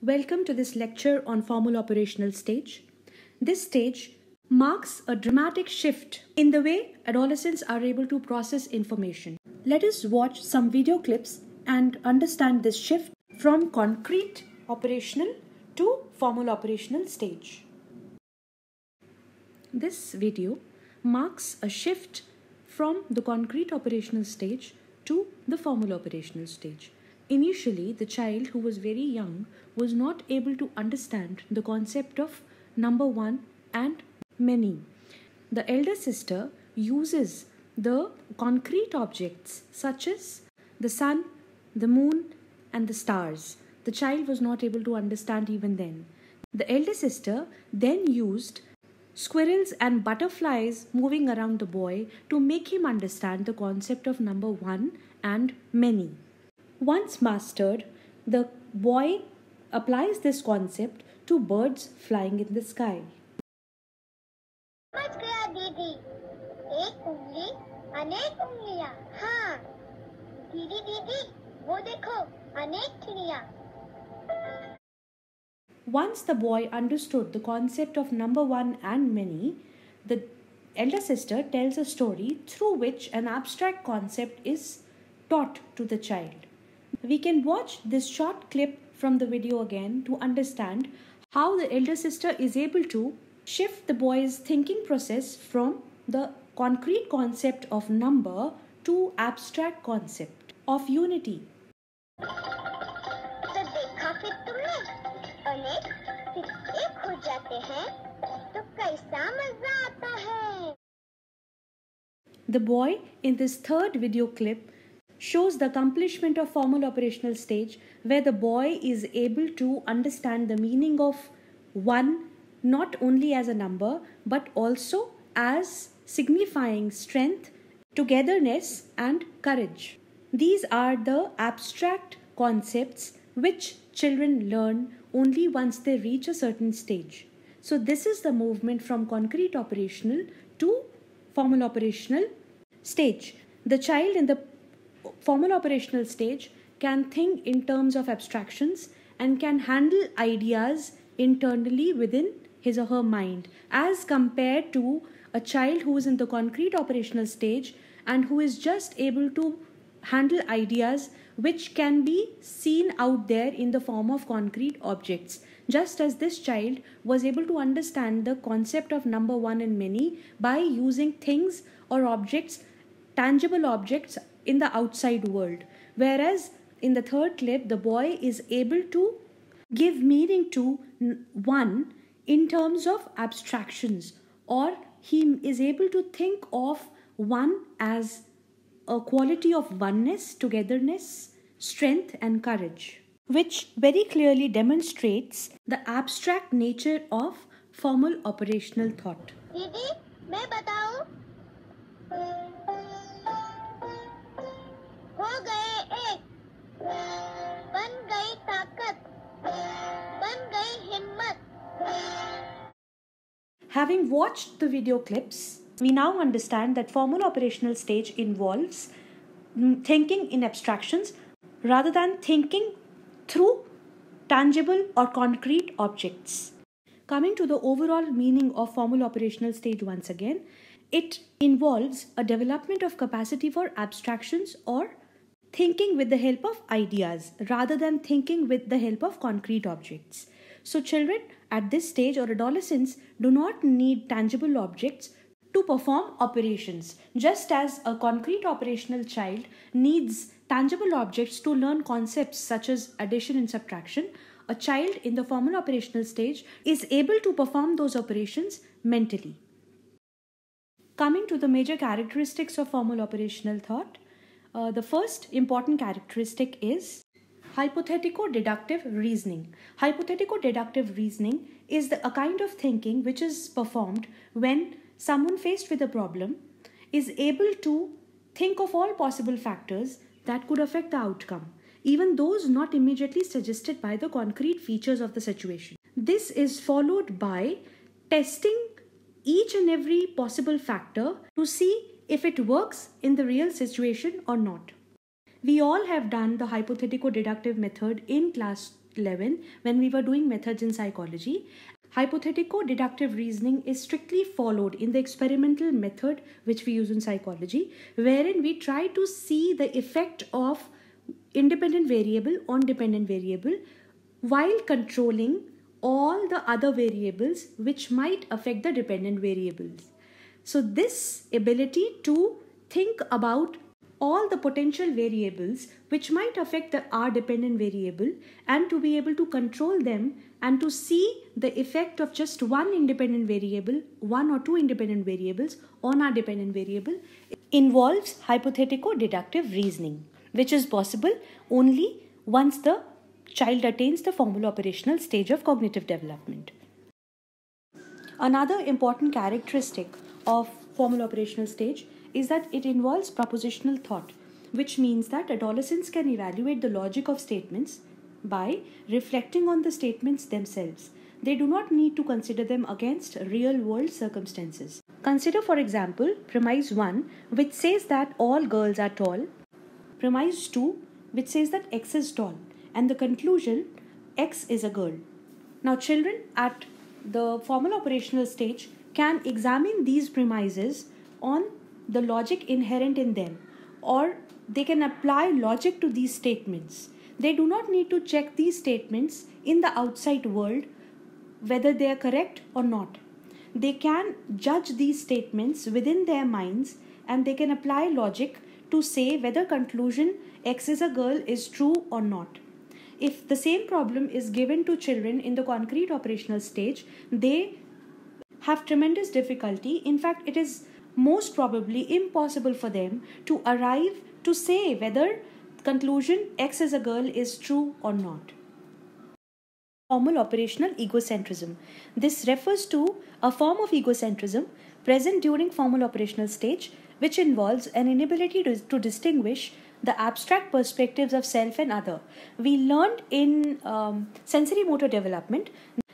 Welcome to this lecture on formal operational stage. This stage marks a dramatic shift in the way adolescents are able to process information. Let us watch some video clips and understand this shift from concrete operational to formal operational stage. This video marks a shift from the concrete operational stage to the formal operational stage. Initially, the child who was very young was not able to understand the concept of number one and many. The elder sister uses the concrete objects such as the sun, the moon, and the stars. The child was not able to understand even then. The elder sister then used squirrels and butterflies moving around the boy to make him understand the concept of number one and many. Once mastered, the boy applies this concept to birds flying in the sky. समझ गया दीदी एक उंगली अनेक उंगलियां हाँ दीदी दीदी वो देखो अनेक चिड़िया Once the boy understood the concept of number one and many, the elder sister tells a story through which an abstract concept is taught to the child. We can watch this short clip from the video again to understand how the elder sister is able to shift the boy's thinking process from the concrete concept of number to abstract concept of unity. तो देखा फिर तुमने अनेक सिर्फ एक हो जाते हैं तो कैसा मजा आता है The boy in this third video clip shows the accomplishment of formal operational stage where the boy is able to understand the meaning of one not only as a number but also as signifying strength, togetherness, and courage. These are the abstract concepts which children learn only once they reach a certain stage. So, this is the movement from concrete operational to formal operational stage. The child in the formal operational stage can think in terms of abstractions and can handle ideas internally within his or her mind as compared to a child who is in the concrete operational stage and who is just able to handle ideas which can be seen out there in the form of concrete objects. Just as this child was able to understand the concept of number one and many by using things or objects tangible objects in the outside world whereas in the third clip the boy is able to give meaning to n- one in terms of abstractions or he is able to think of one as a quality of oneness, togetherness, strength, and courage, which very clearly demonstrates the abstract nature of formal operational thought. दीदी मैं बताऊं हो गए एक बन गई ताकत बन गई हिम्मत Having watched the video clips, we now understand that formal operational stage involves mm, thinking in abstractions rather than thinking through tangible or concrete objects. Coming to the overall meaning of formal operational stage once again, it involves a development of capacity for abstractions or thinking with the help of ideas rather than thinking with the help of concrete objects. So, children at this stage or adolescents do not need tangible objects to perform operations, just as a concrete operational child needs tangible objects to learn concepts such as addition and subtraction. A child in the formal operational stage is able to perform those operations mentally. Coming to the major characteristics of formal operational thought, uh, the first important characteristic is hypothetico deductive reasoning. Hypothetico deductive reasoning is the, a kind of thinking which is performed when someone faced with a problem is able to think of all possible factors that could affect the outcome, even those not immediately suggested by the concrete features of the situation. This is followed by testing each and every possible factor to see if it works in the real situation or not. We all have done the hypothetical deductive method in class 11 when we were doing methods in psychology. Hypothetical deductive reasoning is strictly followed in the experimental method which we use in psychology, wherein we try to see the effect of independent variable on dependent variable while controlling all the other variables which might affect the dependent variables. So, this ability to think about all the potential variables which might affect the R dependent variable and to be able to control them and to see the effect of just one independent variable, one or two independent variables on our dependent variable involves hypothetical deductive reasoning, which is possible only once the child attains the formal operational stage of cognitive development. Another important characteristic of formal operational stage is that it involves propositional thought, which means that adolescents can evaluate the logic of statements by reflecting on the statements themselves. They do not need to consider them against real world circumstances. Consider, for example, premise 1, which says that all girls are tall, premise 2, which says that X is tall, and the conclusion X is a girl. Now, children at the formal operational stage can examine these premises on the logic inherent in them or they can apply logic to these statements. They do not need to check these statements in the outside world whether they are correct or not. They can judge these statements within their minds and they can apply logic to say whether conclusion X is a girl is true or not. If the same problem is given to children in the concrete operational stage, they have tremendous difficulty. In fact, it is most probably impossible for them to arrive to say whether conclusion X is a girl is true or not. Formal operational egocentrism. This refers to a form of egocentrism present during formal operational stage which involves an inability to, to distinguish the abstract perspectives of self and other. We learned in um, sensory motor development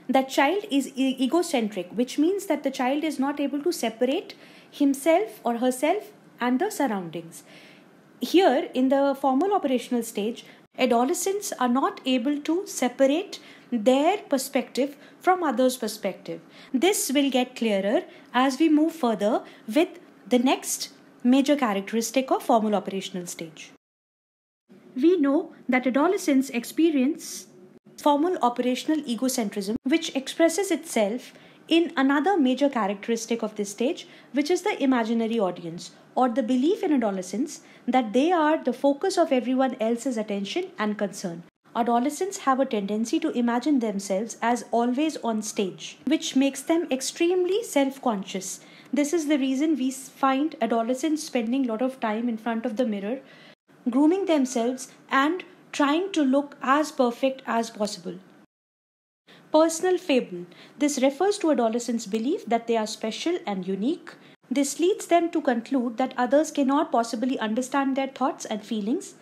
that child is e- egocentric, which means that the child is not able to separate himself or herself and the surroundings. Here, in the formal operational stage, adolescents are not able to separate their perspective from others' perspective. This will get clearer as we move further with the next major characteristic of formal operational stage. We know that adolescents experience formal operational egocentrism, which expresses itself in another major characteristic of this stage, which is the imaginary audience or the belief in adolescents that they are the focus of everyone else's attention and concern. Adolescents have a tendency to imagine themselves as always on stage, which makes them extremely self conscious. This is the reason we find adolescents spending a lot of time in front of the mirror, grooming themselves, and trying to look as perfect as possible. Personal fable. This refers to adolescents' belief that they are special and unique. This leads them to conclude that others cannot possibly understand their thoughts and feelings.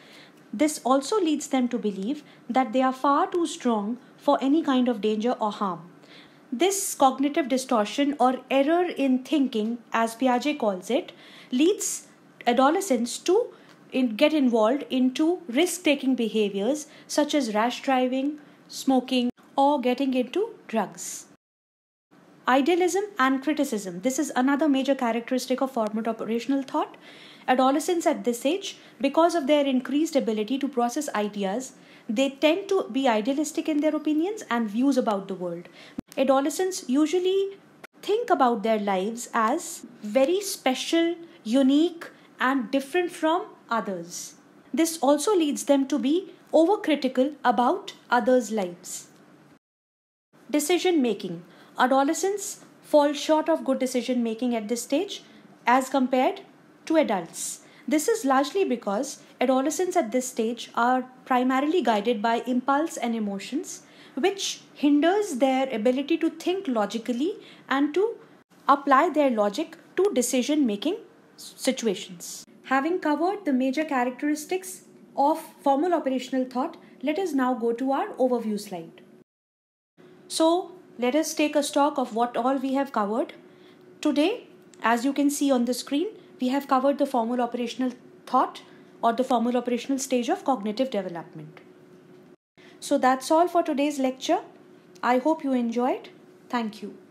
This also leads them to believe that they are far too strong for any kind of danger or harm. This cognitive distortion or error in thinking, as Piaget calls it, leads adolescents to in, get involved into risk taking behaviors such as rash driving, smoking, or getting into drugs. Idealism and criticism. This is another major characteristic of formal operational thought. Adolescents at this age, because of their increased ability to process ideas, they tend to be idealistic in their opinions and views about the world. Adolescents usually think about their lives as very special, unique, and different from others. This also leads them to be overcritical about others' lives. Decision making. Adolescents fall short of good decision making at this stage as compared to adults. This is largely because adolescents at this stage are primarily guided by impulse and emotions, which hinders their ability to think logically and to apply their logic to decision making situations. Having covered the major characteristics of formal operational thought, let us now go to our overview slide. So, let us take a stock of what all we have covered. Today, as you can see on the screen, we have covered the formal operational thought or the formal operational stage of cognitive development. So that's all for today's lecture. I hope you enjoyed. Thank you.